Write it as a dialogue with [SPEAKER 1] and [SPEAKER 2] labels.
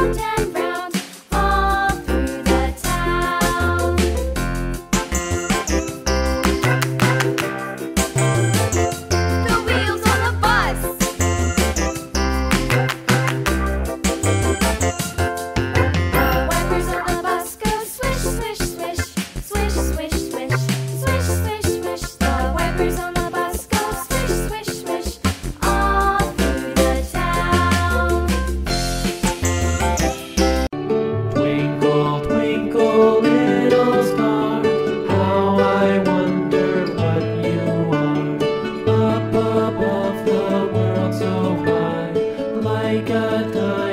[SPEAKER 1] Mountain.
[SPEAKER 2] God.